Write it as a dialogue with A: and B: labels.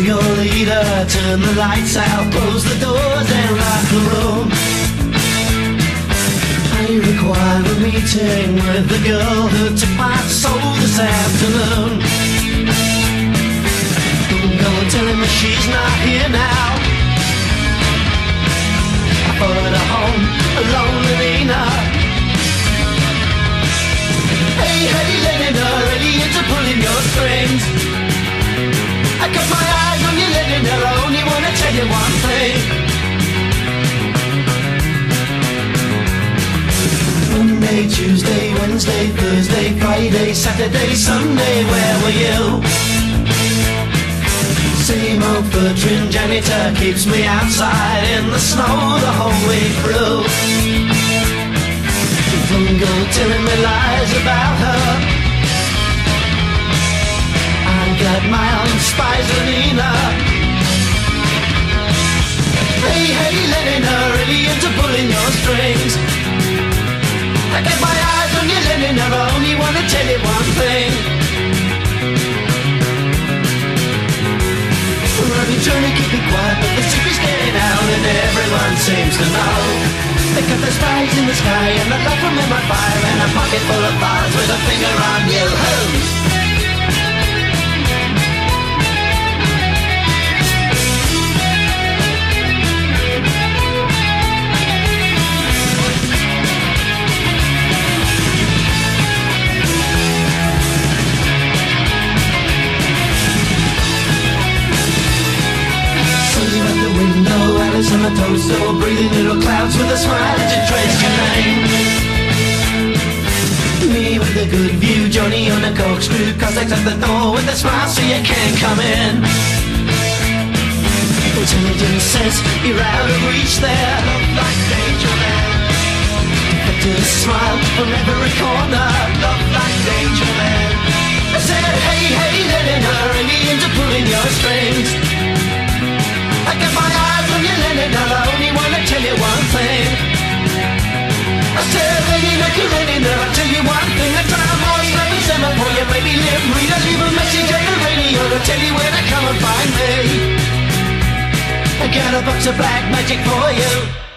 A: leader, turn the lights out, close the doors and lock the room. I require a meeting with the girl who took my soul this afternoon. Don't go telling me she's not here now. I followed her home, Monday, Tuesday, Wednesday, Thursday, Friday, Saturday, Sunday, where were you? Same old fur-trimmed janitor keeps me outside in the snow the whole way through. Don't telling me lies about her. I got my own spies, Lenina. One thing. I've been trying to keep it quiet, but the secret's getting out, and everyone seems to know. They got the stars in the sky, and the love from MI5, and a pocket full of bars On the breathing little clouds with a smile as you trace your name. Me with a good view, Johnny on a corkscrew, Cossacks at the door with a smile so you can't come in. Intelligence says you're out of reach there. Love like danger man. But just smile from every corner. Love like danger I'll tell you one thing. I a message on the radio to tell you where to come and find me. I got a box of black magic for you.